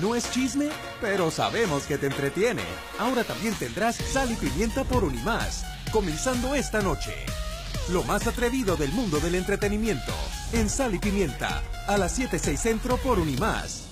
No es chisme, pero sabemos que te entretiene. Ahora también tendrás sal y pimienta por Unimás, comenzando esta noche. Lo más atrevido del mundo del entretenimiento, en sal y pimienta, a las 7.6 centro por Unimás.